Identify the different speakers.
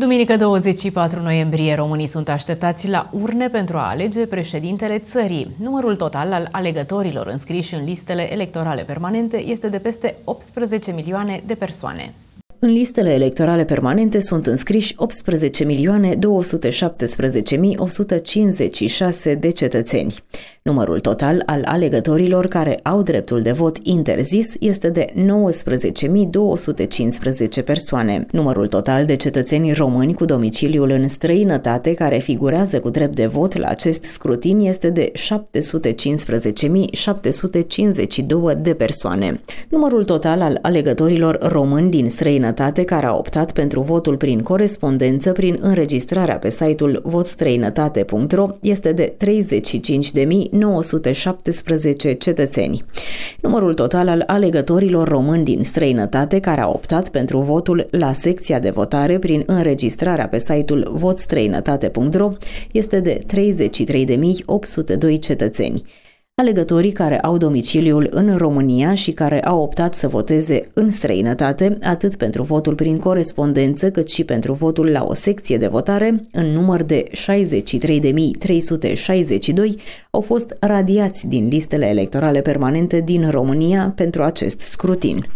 Speaker 1: Duminică 24 noiembrie, românii sunt așteptați la urne pentru a alege președintele țării. Numărul total al alegătorilor înscriși în listele electorale permanente este de peste 18 milioane de persoane.
Speaker 2: În listele electorale permanente sunt înscriși 18.217.156 de cetățeni. Numărul total al alegătorilor care au dreptul de vot interzis este de 19.215 persoane. Numărul total de cetățeni români cu domiciliul în străinătate care figurează cu drept de vot la acest scrutin este de 715.752 de persoane. Numărul total al alegătorilor români din străinătate străinătate care a optat pentru votul prin corespondență prin înregistrarea pe site-ul votstrăinătate.ro este de 35.917 cetățeni. Numărul total al alegătorilor români din străinătate care a optat pentru votul la secția de votare prin înregistrarea pe site-ul votstrăinătate.ro este de 33.802 cetățeni. Alegătorii care au domiciliul în România și care au optat să voteze în străinătate, atât pentru votul prin corespondență, cât și pentru votul la o secție de votare, în număr de 63.362, au fost radiați din listele electorale permanente din România pentru acest scrutin.